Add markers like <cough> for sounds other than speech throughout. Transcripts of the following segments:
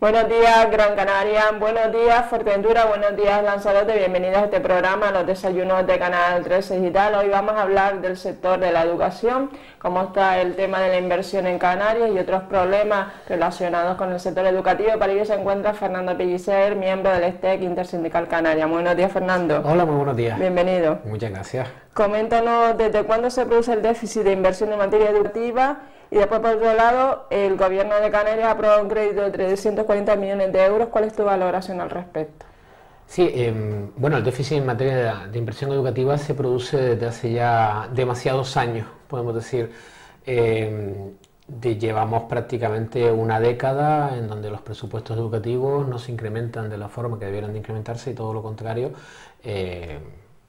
Buenos días, Gran Canaria. Buenos días, Fuerteventura. Buenos días, Lanzarote. Bienvenidos a este programa, los desayunos de Canal 13 Digital. Hoy vamos a hablar del sector de la educación, cómo está el tema de la inversión en Canarias y otros problemas relacionados con el sector educativo. Para ello se encuentra Fernando Pellicer, miembro del STEC Intersindical Canaria. Buenos días, Fernando. Hola, muy buenos días. Bienvenido. Muchas gracias. Coméntanos desde cuándo se produce el déficit de inversión en materia educativa y después, por otro lado, el gobierno de Canarias ha aprobado un crédito de 340 millones de euros. ¿Cuál es tu valoración al respecto? Sí, em, bueno, el déficit en materia de, inversión educativa se produce desde hace ya demasiados años, podemos decir. Em, llevamos prácticamente una década en donde los presupuestos educativos no se incrementan de la forma que debieran de incrementarse y todo lo contrario, eh,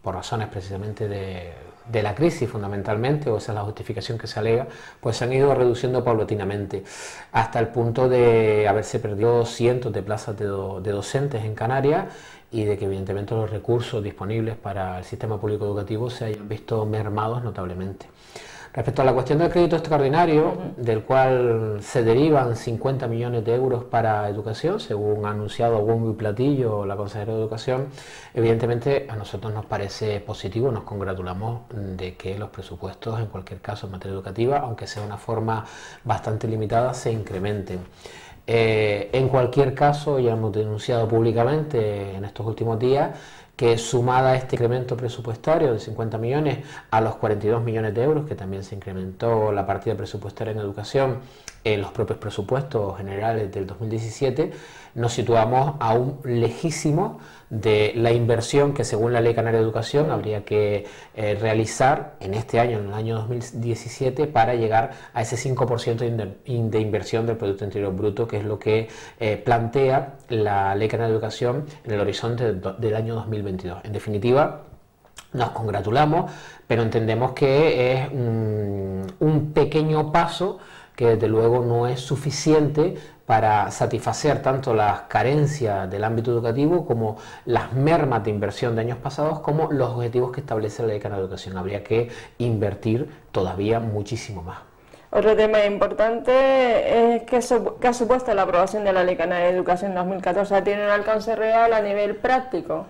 por razones precisamente de de la crisis fundamentalmente, o esa es la justificación que se alega, pues se han ido reduciendo paulatinamente hasta el punto de haberse perdido cientos de plazas de, docentes en Canarias y de que evidentemente los recursos disponibles para el sistema público educativo se hayan visto mermados notablemente. Respecto a la cuestión del crédito extraordinario, del cual se derivan 50 millones de euros para educación, según ha anunciado bombo y platillo la consejera de Educación, evidentemente a nosotros nos parece positivo, nos congratulamos de que los presupuestos, en cualquier caso en materia educativa, aunque sea de una forma bastante limitada, se incrementen. Eh, en cualquier caso, ya hemos denunciado públicamente en estos últimos días que sumada a este incremento presupuestario de 50 millones a los 42 millones de euros, que también se incrementó la partida presupuestaria en educación en los propios presupuestos generales del 2017, nos situamos aún lejísimo de la inversión que según la Ley Canaria de Educación habría que eh, realizar en este año, en el año 2017, para llegar a ese 5% de, inversión del Producto Interior Bruto, que es lo que eh, plantea la Ley Canaria de Educación en el horizonte del año 2022. En definitiva, nos congratulamos, pero entendemos que es un pequeño paso que desde luego no es suficiente para satisfacer tanto las carencias del ámbito educativo como las mermas de inversión de años pasados como los objetivos que establece la ley de educación. Habría que invertir todavía muchísimo más. Otro tema importante es que, ha supuesto la aprobación de la Ley Canaria de Educación en 2014. ¿Tiene un alcance real a nivel práctico?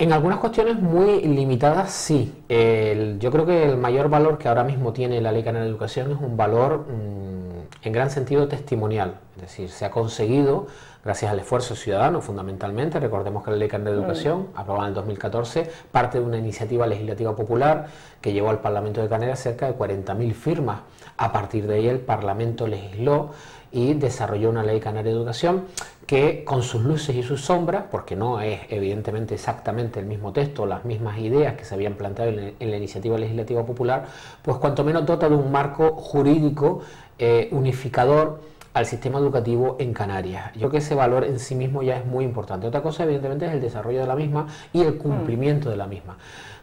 En algunas cuestiones muy limitadas, sí. yo creo que el mayor valor que ahora mismo tiene la Ley Canaria de Educación es un valor mm, en gran sentido testimonial. Es decir, se ha conseguido, gracias al esfuerzo ciudadano fundamentalmente, recordemos que la Ley Canaria de Educación, aprobada en el 2014, parte de una iniciativa legislativa popular que llevó al Parlamento de Canarias cerca de 40.000 firmas. A partir de ahí el Parlamento legisló y desarrolló una ley canaria de educación que con sus luces y sus sombras, porque no es evidentemente exactamente el mismo texto, las mismas ideas que se habían planteado en, la iniciativa legislativa popular, pues cuanto menos dota de un marco jurídico eh, unificador al sistema educativo en Canarias. Yo creo que ese valor en sí mismo ya es muy importante. Otra cosa, evidentemente, es el desarrollo de la misma y el cumplimiento de la misma.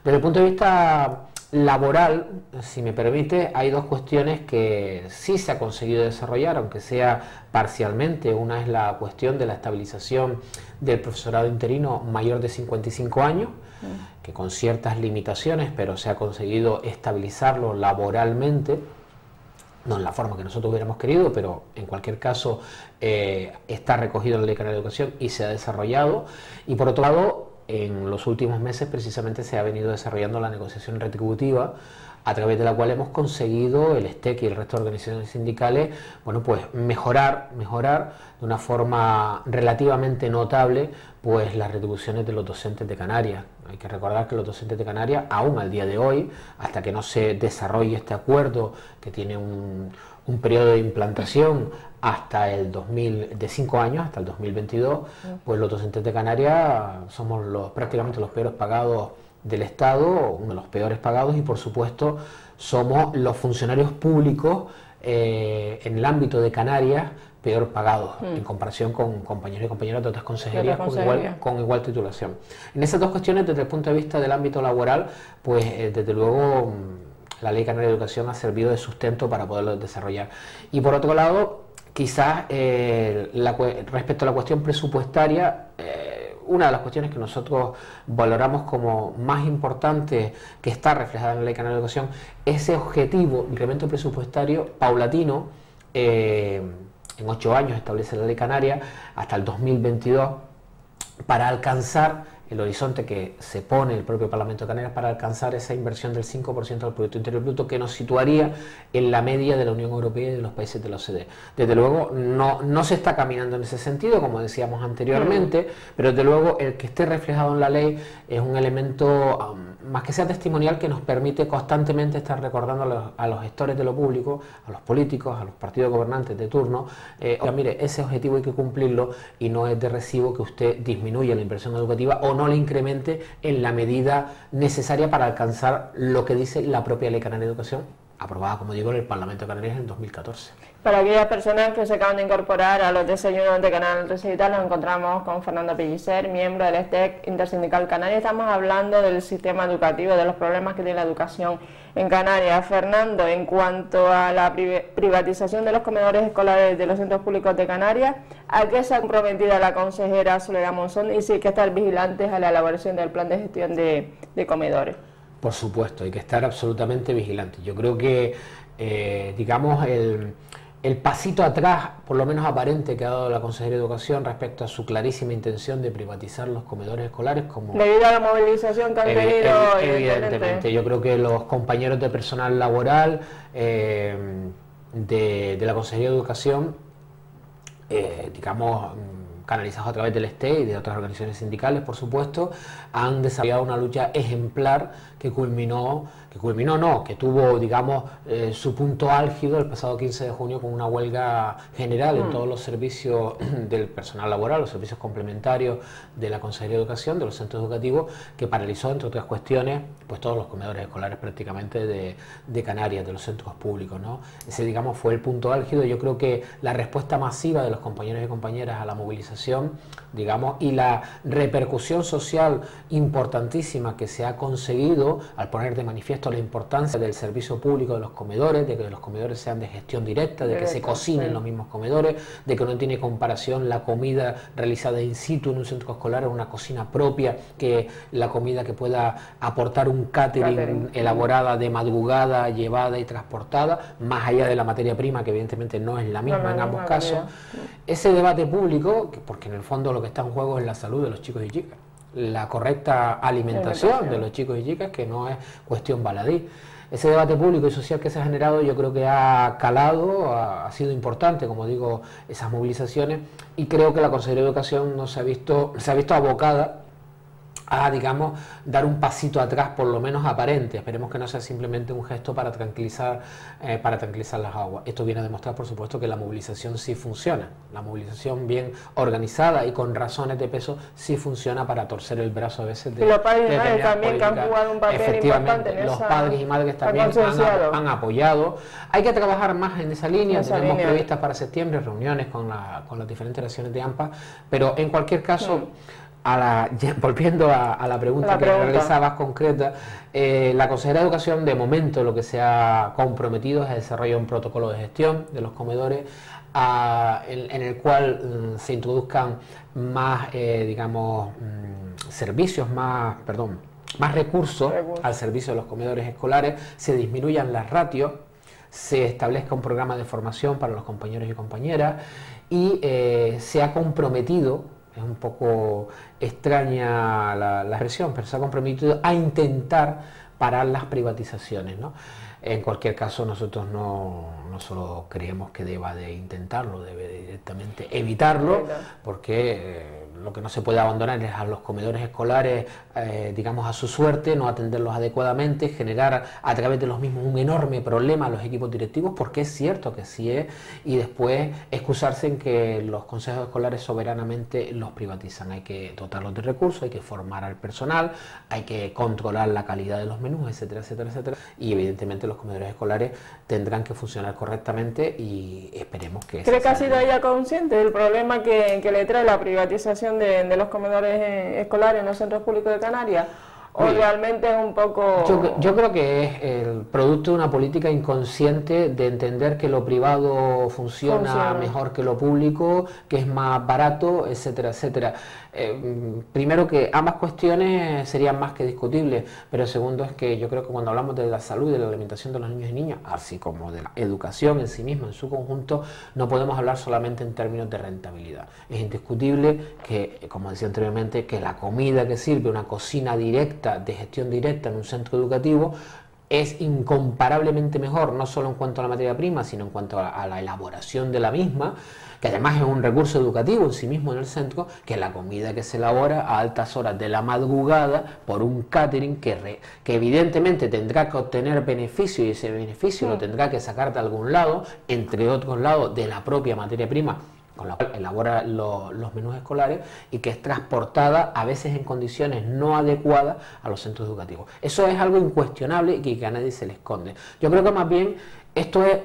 Desde el punto de vista laboral, si me permite, hay dos cuestiones que sí se ha conseguido desarrollar, aunque sea parcialmente. Una es la cuestión de la estabilización del profesorado interino mayor de 55 años, mm. que con ciertas limitaciones, pero se ha conseguido estabilizarlo laboralmente no en la forma que nosotros hubiéramos querido, pero en cualquier caso eh, está recogido en la Ley de Educación y se ha desarrollado. Y por otro lado, en los últimos meses precisamente se ha venido desarrollando la negociación retributiva a través de la cual hemos conseguido el STEC y el resto de organizaciones sindicales, bueno, pues mejorar, mejorar de una forma relativamente notable pues las retribuciones de los docentes de Canarias. Hay que recordar que los docentes de Canarias, aún al día de hoy, hasta que no se desarrolle este acuerdo que tiene un, un periodo de implantación hasta el 2000, de cinco años, hasta el 2022, pues los docentes de Canarias somos los, prácticamente los peores pagados del Estado, uno de los peores pagados, y por supuesto somos los funcionarios públicos eh, en el ámbito de Canarias peor pagados en comparación con compañeros y compañeras de otras consejerías con igual, con igual, titulación. En esas dos cuestiones, desde el punto de vista del ámbito laboral, pues eh, desde luego la Ley Canaria de Educación ha servido de sustento para poderlo desarrollar. Y por otro lado, quizás eh, respecto a la cuestión presupuestaria, eh, una de las cuestiones que nosotros valoramos como más importante que está reflejada en la Ley Canaria de Educación, ese objetivo, incremento presupuestario paulatino, eh, en ocho años establece la ley canaria, hasta el 2022, para alcanzar el horizonte que se pone el propio Parlamento de Canarias para alcanzar esa inversión del 5% del Producto Interior Bruto que nos situaría en la media de la Unión Europea y de los países de la OCDE. Desde luego no, no se está caminando en ese sentido, como decíamos anteriormente, pero desde luego el que esté reflejado en la ley es un elemento um, más que sea testimonial que nos permite constantemente estar recordando a los, gestores de lo público, a los políticos, a los partidos gobernantes de turno, eh, mire, ese objetivo hay que cumplirlo y no es de recibo que usted disminuya la inversión educativa no le incremente en la medida necesaria para alcanzar lo que dice la propia Ley Canaria de Educación, aprobada, como digo, en el Parlamento de Canarias en 2014. Para aquellas personas que se acaban de incorporar a los desayunos de Canal Residencial, nos encontramos con Fernando Pellicer, miembro del STEC Intersindical Canaria. Estamos hablando del sistema educativo, de los problemas que tiene la educación en Canarias. Fernando, en cuanto a la privatización de los comedores escolares de los centros públicos de Canarias, ¿a qué se ha comprometido la consejera Soledad Monzón y si hay que estar vigilantes a la elaboración del plan de gestión de, comedores? Por supuesto, hay que estar absolutamente vigilantes. Yo creo que, eh, digamos, el el pasito atrás, por lo menos aparente, que ha dado la Consejería de Educación respecto a su clarísima intención de privatizar los comedores escolares como... Debido a la movilización que han tenido... evidentemente, yo creo que los compañeros de personal laboral eh, de, la Consejería de Educación, eh, digamos canalizados a través del STE y de otras organizaciones sindicales, por supuesto, han desarrollado una lucha ejemplar que culminó, que culminó no, que tuvo, digamos, eh, su punto álgido el pasado 15 de junio con una huelga general en mm. todos los servicios <clears throat> del personal laboral, los servicios complementarios de la Consejería de Educación, de los centros educativos, que paralizó, entre otras cuestiones, pues todos los comedores escolares prácticamente de, de Canarias, de los centros públicos, ¿no? Ese, digamos, fue el punto álgido. Yo creo que la respuesta masiva de los compañeros y compañeras a la movilización, digamos, y la repercusión social importantísima que se ha conseguido al poner de manifiesto la importancia del servicio público de los comedores, de que los comedores sean de gestión directa, de que se cocinen los mismos comedores, de que no tiene comparación la comida realizada in situ en un centro escolar o una cocina propia, que la comida que pueda aportar un catering, elaborada de madrugada, llevada y transportada, más allá de la materia prima, que evidentemente no es la misma en ambos casos. Ese debate público, porque en el fondo lo que está en juego es la salud de los chicos y chicas la correcta alimentación de los chicos y chicas, que no es cuestión baladí. Ese debate público y social que se ha generado yo creo que ha calado, ha, sido importante, como digo, esas movilizaciones y creo que la Consejería de Educación no se ha visto, se ha visto abocada a, digamos, dar un pasito atrás, por lo menos aparente. Esperemos que no sea simplemente un gesto para tranquilizar, eh, para tranquilizar las aguas. Esto viene a demostrar, por supuesto, que la movilización sí funciona. La movilización bien organizada y con razones de peso sí funciona para torcer el brazo a veces de. Los padres y madres también que han jugado un papel importante en Los padres y madres también han, apoyado. Hay que trabajar más en esa línea. Tenemos previstas para septiembre reuniones con, la, con las diferentes naciones de AMPA, pero en cualquier caso. A la, <laughs> volviendo a, la pregunta que realizabas concreta, eh, la Consejera de Educación de momento lo que se ha comprometido es a desarrollar un protocolo de gestión de los comedores en, el cual mm, se introduzcan más, eh, digamos, mm, servicios, más, perdón, más recursos. al servicio de los comedores escolares, se disminuyan las ratios, se establezca un programa de formación para los compañeros y compañeras y eh, se ha comprometido es un poco extraña la, la, expresión, pero se ha comprometido a intentar parar las privatizaciones. ¿no? En cualquier caso, nosotros no, no, solo creemos que deba de intentarlo, debe directamente evitarlo, porque... Eh, lo que no se puede abandonar es a los comedores escolares, eh, digamos, a su suerte, no atenderlos adecuadamente, generar a través de los mismos un enorme problema a los equipos directivos, porque es cierto que sí es, y después excusarse en que los consejos escolares soberanamente los privatizan. Hay que dotarlos de recursos, hay que formar al personal, hay que controlar la calidad de los menús, etcétera, etcétera, etcétera. Y evidentemente los comedores escolares tendrán que funcionar correctamente y esperemos que... ¿Cree que ha sido ella consciente del problema que, que le trae la privatización de, los comedores eh, escolares en los centros públicos de Canarias? o realmente es un poco... Yo, creo que es el producto de una política inconsciente de entender que lo privado funciona, mejor que lo público, que es más barato, etcétera, etcétera. Eh, primero que ambas cuestiones serían más que discutibles, pero segundo es que yo creo que cuando hablamos de la salud y de la alimentación de los niños y niñas, así como de la educación en sí misma, en su conjunto, no podemos hablar solamente en términos de rentabilidad. Es indiscutible que, como decía anteriormente, que la comida que sirve, una cocina directa, de gestión directa en un centro educativo, es incomparablemente mejor, no solo en cuanto a la materia prima, sino en cuanto a, la elaboración de la misma, que además es un recurso educativo en sí mismo en el centro, que la comida que se elabora a altas horas de la madrugada por un catering que, que evidentemente tendrá que obtener beneficio y ese beneficio lo tendrá que sacar de algún lado, entre otros lados de la propia materia prima con la cual elabora los menús escolares y que es transportada a veces en condiciones no adecuadas a los centros educativos. Eso es algo incuestionable y que a nadie se le esconde. Yo creo que más bien esto es,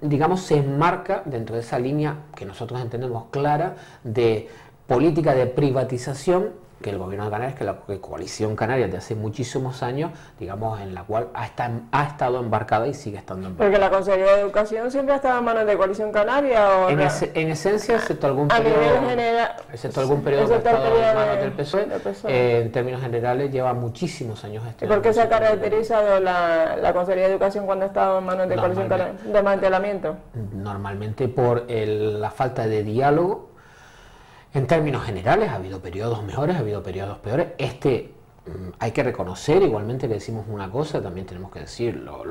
digamos, se enmarca dentro de esa línea que nosotros entendemos clara de política de privatización que el gobierno de Canarias, que la coalición canaria de hace muchísimos años, digamos, en la cual ha, ha estado embarcada y sigue estando embarcada. Porque la Consejería de Educación siempre ha estado en manos de coalición canaria. ¿o en, en, esencia, excepto algún periodo, general, excepto algún periodo que ha estado en manos del PSOE, e, eh, en términos generales lleva muchísimos años este ¿Y por qué se ha caracterizado la, la Consejería de Educación cuando ha estado en manos de coalición canaria? ¿De mantelamiento? Normalmente por el, la falta de diálogo en términos generales, ha habido periodos mejores, ha habido periodos peores. Este mm, hay que reconocer, igualmente que decimos una cosa, también tenemos que decir lo,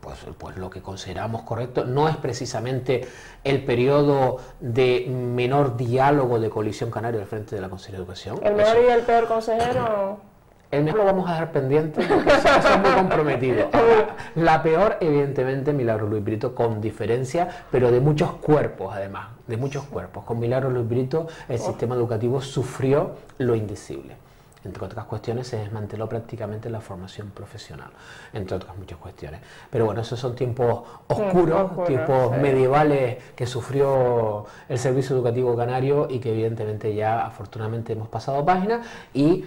pues, pues, lo que consideramos correcto. No es precisamente el periodo de menor diálogo de colisión canario al frente de la Consejería de Educación. ¿El mejor y el peor consejero? <clears throat> El mejor lo vamos a dejar pendiente, porque es muy comprometido. <laughs> la peor, evidentemente, Milagro Luis Brito, con diferencia, pero de muchos cuerpos, además, de muchos cuerpos. Con Milagro Luis Brito, el oh. sistema educativo sufrió lo indecible. Entre otras cuestiones, se desmanteló prácticamente la formación profesional, entre otras muchas cuestiones. Pero bueno, esos son tiempos oscuros, tiempos medievales que sufrió el servicio educativo canario y que evidentemente ya afortunadamente hemos pasado página y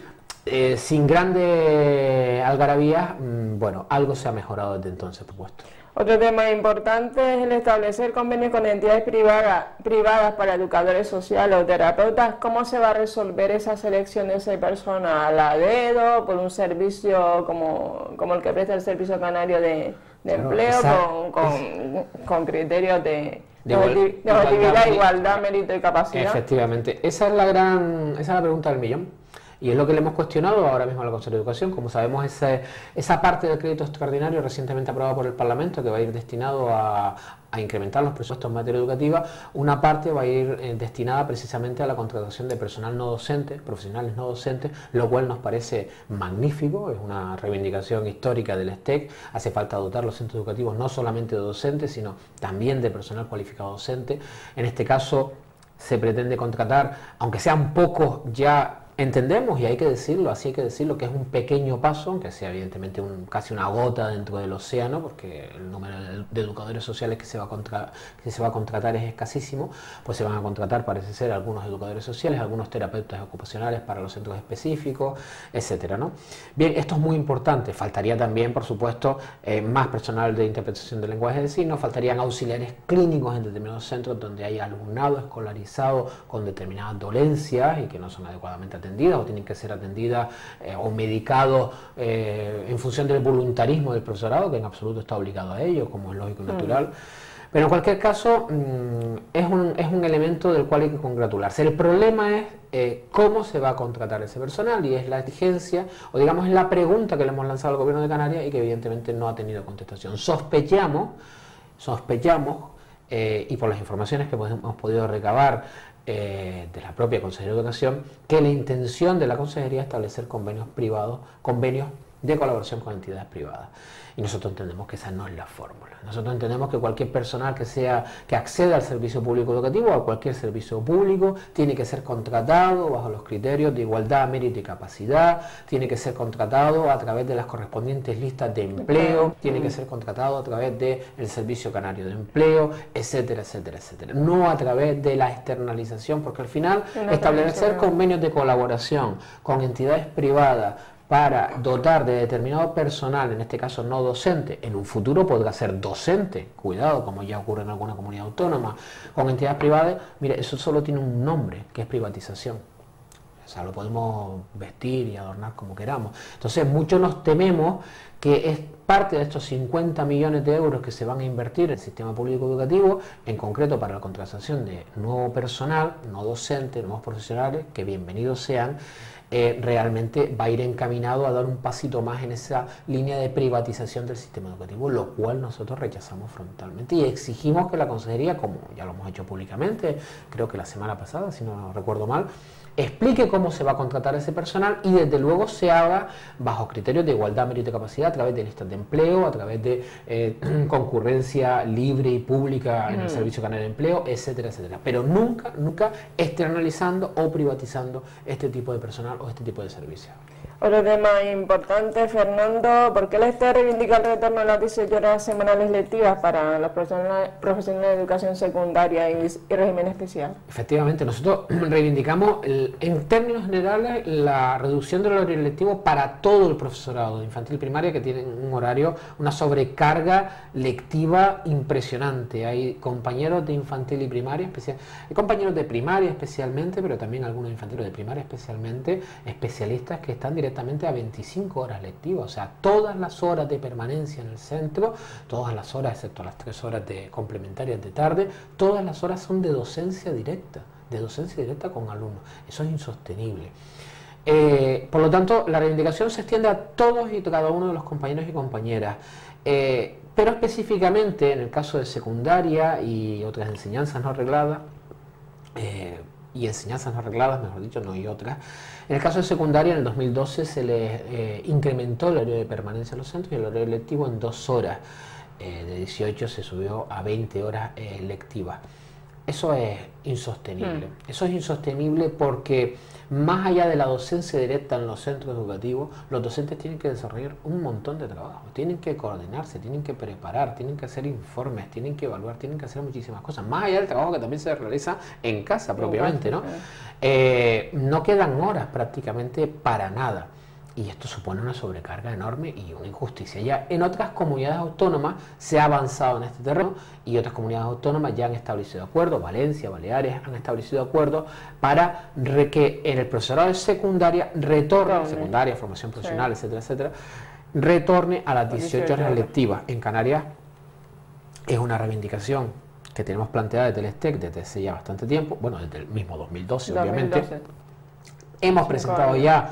eh, sin grandes algarabías, mm, bueno, algo se ha mejorado desde entonces, por supuesto. Otro tema importante es el establecer convenios con entidades privadas, privadas para educadores sociales o terapeutas. ¿Cómo se va a resolver esa selección de esa persona a la dedo, por un servicio como, como el que presta el Servicio Canario de, Empleo, con, con, criterios de, de, objetividad, igualdad, mérito y capacidad? Efectivamente, esa es la gran, esa es la pregunta del millón. Y es lo que le hemos cuestionado ahora mismo a la Consejo de Educación. Como sabemos, esa, esa parte del crédito extraordinario recientemente aprobado por el Parlamento, que va a ir destinado a, incrementar los presupuestos en materia educativa, una parte va a ir eh, destinada precisamente a la contratación de personal no docente, profesionales no docentes, lo cual nos parece magnífico, es una reivindicación histórica del STEC. Hace falta dotar los centros educativos no solamente de docentes, sino también de personal cualificado docente. En este caso, se pretende contratar, aunque sean pocos ya Entendemos, y hay que decirlo, así hay que decirlo, que es un pequeño paso, aunque sea evidentemente un, casi una gota dentro del océano, porque el número de, educadores sociales que se, va a contratar es escasísimo, pues se van a contratar, parece ser, algunos educadores sociales, algunos terapeutas ocupacionales para los centros específicos, etcétera, ¿no? Bien, esto es muy importante. Faltaría también, por supuesto, eh, más personal de interpretación del lenguaje de signos, faltarían auxiliares clínicos en determinados centros donde hay alumnado escolarizado con determinadas dolencias y que no son adecuadamente atendidos o tienen que ser atendidas eh, o medicados eh, en función del voluntarismo del profesorado, que en absoluto está obligado a ello, como es lógico y natural. Pero en cualquier caso, mm, es, un, es, un, elemento del cual hay que congratularse. El problema es eh, cómo se va a contratar ese personal y es la exigencia, o digamos es la pregunta que le hemos lanzado al gobierno de Canarias y que evidentemente no ha tenido contestación. Sospechamos, sospechamos, y por las informaciones que hemos podido recabar eh, de la propia Consejería de Educación que la intención de la Consejería es establecer convenios privados, convenios de colaboración con entidades privadas. Y nosotros entendemos que esa no es la fórmula. Nosotros entendemos que cualquier personal que sea que acceda al servicio público educativo o a cualquier servicio público tiene que ser contratado bajo los criterios de igualdad, mérito y capacidad, tiene que ser contratado a través de las correspondientes listas de empleo, tiene que ser contratado a través del Servicio Canario de Empleo, etcétera, etcétera, etcétera. No a través de la externalización, porque al final establecer convenios de colaboración con entidades privadas para dotar de determinado personal, en este caso no docente, en un futuro podrá ser docente, cuidado, como ya ocurre en alguna comunidad autónoma, con entidades privadas, mire, eso solo tiene un nombre, que es privatización. O sea, lo podemos vestir y adornar como queramos. Entonces, muchos nos tememos que es parte de estos 50 millones de euros que se van a invertir en el sistema público educativo, en concreto para la contratación de nuevo personal, no docente, nuevos profesionales, que bienvenidos sean, eh, realmente va a ir encaminado a dar un pasito más en esa línea de privatización del sistema educativo, lo cual nosotros rechazamos frontalmente y exigimos que la Consejería, como ya lo hemos hecho públicamente, creo que la semana pasada, si no recuerdo mal, explique cómo se va a contratar ese personal y desde luego se haga bajo criterios de igualdad, mérito y capacidad a través de listas de empleo, a través de eh, <clears throat> concurrencia libre y pública en el Servicio Canal de Empleo, etcétera, etcétera. Pero nunca, nunca externalizando o privatizando este tipo de personal o este tipo de servicios. Otro tema importante, Fernando, ¿por qué la STE reivindica el retorno a las 18 horas semanales lectivas para los profesionales de educación secundaria y, régimen especial? Efectivamente, nosotros <clears throat> reivindicamos en términos generales la reducción del horario lectivo para todo el profesorado de infantil primaria que tienen un horario, una sobrecarga lectiva impresionante. Hay compañeros de infantil y primaria, especial, hay compañeros de primaria especialmente, pero también algunos infantiles de primaria especialmente, especialistas que están directamente directamente a 25 horas lectivas, o sea, todas las horas de permanencia en el centro, todas las horas, excepto las tres horas de complementarias de tarde, todas las horas son de docencia directa, de docencia directa con alumnos. Eso es insostenible. Eh, por lo tanto, la reivindicación se extiende a todos y cada uno de los compañeros y compañeras. Eh, pero específicamente en el caso de secundaria y otras enseñanzas no arregladas, eh, y enseñanzas no arregladas, mejor dicho, no hay otras. En el caso de secundaria, en el 2012 se le eh, incrementó el horario de permanencia en los centros y el horario lectivo en dos horas. Eh, de 18 se subió a 20 horas eh, lectivas. Eso es insostenible. Hmm. Eso es insostenible porque más allá de la docencia directa en los centros educativos, los docentes tienen que desarrollar un montón de trabajo, tienen que coordinarse, tienen que preparar, tienen que hacer informes, tienen que evaluar, tienen que hacer muchísimas cosas, más allá del trabajo que también se realiza en casa propiamente, ¿no? Eh, no quedan horas prácticamente para nada y esto supone una sobrecarga enorme y una injusticia. Ya en otras comunidades autónomas se ha avanzado en este terreno y otras comunidades autónomas ya han establecido acuerdos, Valencia, Baleares han establecido acuerdos para que en el profesorado de secundaria retorne, secundaria, formación profesional, etcétera, etcétera, retorne a las 18 horas lectivas. En Canarias es una reivindicación que tenemos planteada desde el STEC desde hace ya bastante tiempo, bueno, desde el mismo 2012, 2012. obviamente. Hemos presentado ya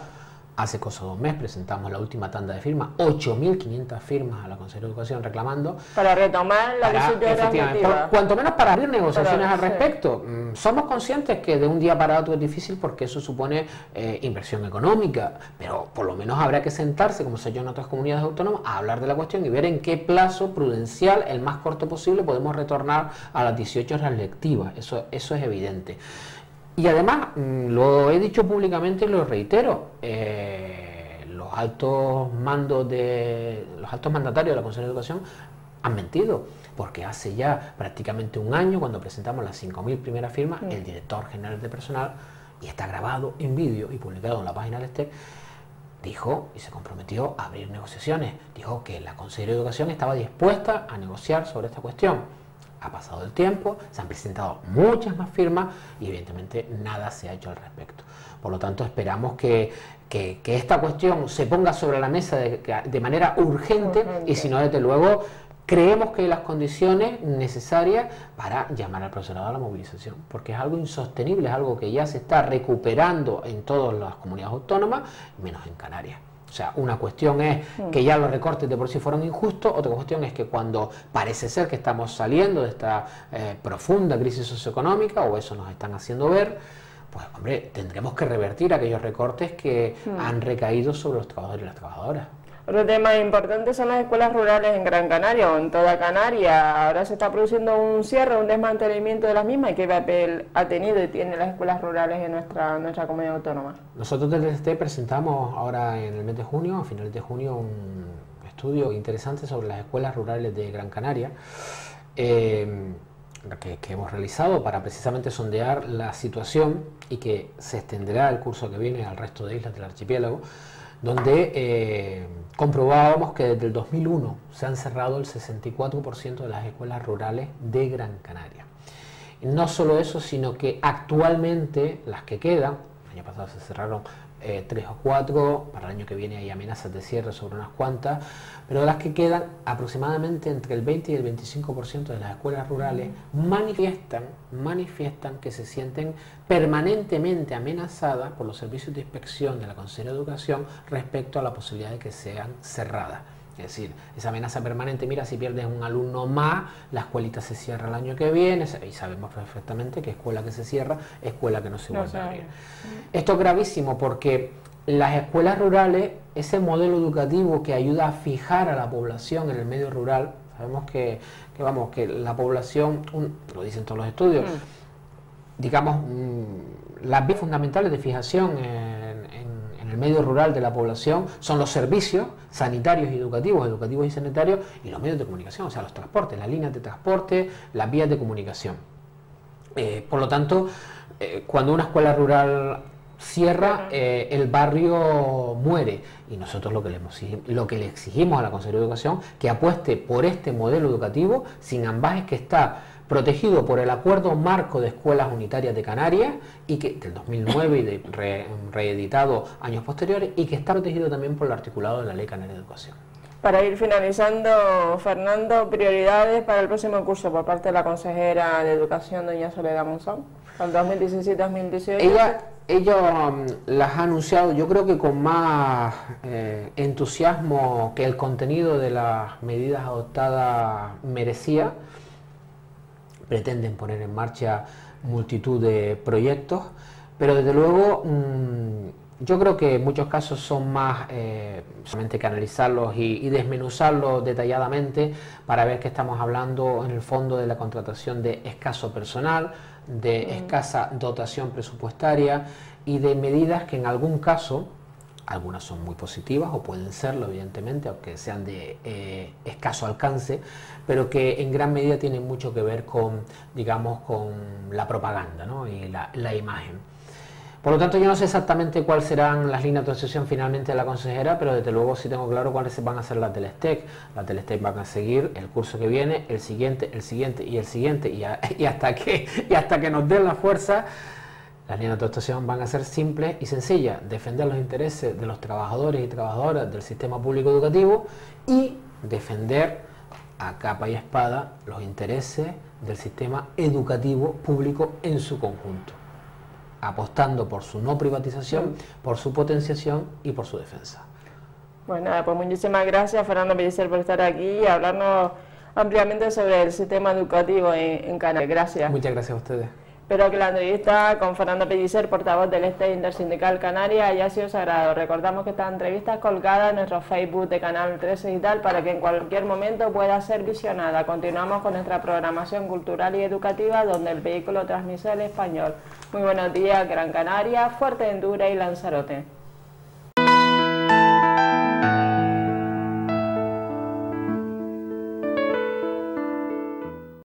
Hace cosa dos meses presentamos la última tanda de firmas, 8.500 firmas a la Consejería de Educación reclamando. Para retomar la para, Cuanto menos para abrir negociaciones al respecto. Mm, somos conscientes que de un día para otro es difícil porque eso supone eh, inversión económica, pero por lo menos habrá que sentarse, como se hecho en otras comunidades autónomas, a hablar de la cuestión y ver en qué plazo prudencial, el más corto posible, podemos retornar a las 18 horas lectivas. Eso, eso es evidente. Y además, mm, lo he dicho públicamente y lo reitero, eh, los altos mandos de los altos mandatarios de la Consejería de Educación han mentido, porque hace ya prácticamente un año, cuando presentamos las 5.000 primeras firmas, el director general de personal, y está grabado en vídeo y publicado en la página del STEC, dijo y se comprometió a abrir negociaciones. Dijo que la Consejería de Educación estaba dispuesta a negociar sobre esta cuestión ha pasado el tiempo, se han presentado muchas más firmas y evidentemente nada se ha hecho al respecto. Por lo tanto, esperamos que, esta cuestión se ponga sobre la mesa de, manera urgente, y si no, desde luego, creemos que hay las condiciones necesarias para llamar al profesorado a la movilización, porque es algo insostenible, es algo que ya se está recuperando en todas las comunidades autónomas, menos en Canarias. O sea, una cuestión es mm. que ya los recortes de por sí fueron injustos, otra cuestión es que cuando parece ser que estamos saliendo de esta eh, profunda crisis socioeconómica, o eso nos están haciendo ver, pues hombre, tendremos que revertir aquellos recortes que mm. han recaído sobre los trabajadores y las trabajadoras. Otro tema importante son las escuelas rurales en Gran Canaria o en toda Canaria. Ahora se está produciendo un cierre, un desmantelamiento de las mismas. ¿Y qué papel ha tenido y tiene las escuelas rurales en nuestra, nuestra comunidad autónoma? Nosotros desde este presentamos ahora en el mes de junio, a finales de junio, un estudio interesante sobre las escuelas rurales de Gran Canaria. Eh, que, que, hemos realizado para precisamente sondear la situación y que se extenderá el curso que viene al resto de islas del archipiélago donde eh, comprobábamos que desde el 2001 se han cerrado el 64% de las escuelas rurales de Gran Canaria. no solo eso, sino que actualmente las que quedan, el año pasado se cerraron eh, tres o cuatro, para el año que viene hay amenazas de cierre sobre unas cuantas, pero las que quedan, aproximadamente entre el 20 y el 25% de las escuelas rurales manifiestan, manifiestan que se sienten permanentemente amenazadas por los servicios de inspección de la Consejería de Educación respecto a la posibilidad de que sean cerradas. Es decir, esa amenaza permanente, mira, si pierdes un alumno más, la escuelita se cierra el año que viene, y sabemos perfectamente que escuela que se cierra, escuela que no se vuelve a abrir. Esto es gravísimo porque las escuelas rurales, ese modelo educativo que ayuda a fijar a la población en el medio rural, sabemos que, vamos, que la población, lo dicen todos los estudios, mm. digamos, mm, las vías fundamentales de fijación en el medio rural de la población son los servicios sanitarios y educativos, educativos y sanitarios, y los medios de comunicación, o sea, los transportes, las líneas de transporte, las vías de comunicación. Eh, por lo tanto, eh, cuando una escuela rural cierra, eh, el barrio muere. Y nosotros lo que, le, lo que le exigimos a la Consejería de Educación, que apueste por este modelo educativo, sin ambajes que está protegido por el Acuerdo Marco de Escuelas Unitarias de Canarias y que del 2009 y de reeditado años posteriores y que está protegido también por el articulado de la Ley Canaria de Educación. Para ir finalizando, Fernando, prioridades para el próximo curso por parte de la consejera de Educación, doña Soledad Monzón, el 2017-2018. Ella, ella um, las ha anunciado, yo creo que con más eh, entusiasmo que el contenido de las medidas adoptadas merecía pretenden poner en marcha multitud de proyectos, pero desde luego mm, yo creo que en muchos casos son más eh, solamente que analizarlos y, desmenuzarlos detalladamente para ver que estamos hablando en el fondo de la contratación de escaso personal, de escasa dotación presupuestaria y de medidas que en algún caso algunas son muy positivas o pueden serlo, evidentemente, aunque sean de eh, escaso alcance, pero que en gran medida tienen mucho que ver con, digamos, con la propaganda y la, imagen. Por lo tanto, yo no sé exactamente cuáles serán las líneas de asociación finalmente de la consejera, pero desde luego sí tengo claro cuáles van a ser las del STEC. Las del STEC van a seguir el curso que viene, el siguiente, el siguiente y el siguiente, y <laughs> hasta, que, y hasta que nos den la fuerza las líneas de actuación van a ser simples y sencillas, defender los intereses de los trabajadores y trabajadoras del sistema público educativo y defender a capa y espada los intereses del sistema educativo público en su conjunto, apostando por su no privatización, por su potenciación y por su defensa. Bueno, pues muchísimas gracias Fernando Pellicer por estar aquí y hablarnos ampliamente sobre el sistema educativo en, en Canarias. Gracias. Muchas gracias a ustedes. Espero que la entrevista con Fernando Pellicer, portavoz del Este Intersindical Canaria, haya sido sagrado. Recordamos que esta entrevista es colgada en nuestro Facebook de Canal 13 y tal para que en cualquier momento pueda ser visionada. Continuamos con nuestra programación cultural y educativa donde el vehículo transmite el español. Muy buenos días, Gran Canaria, Fuerteventura y Lanzarote.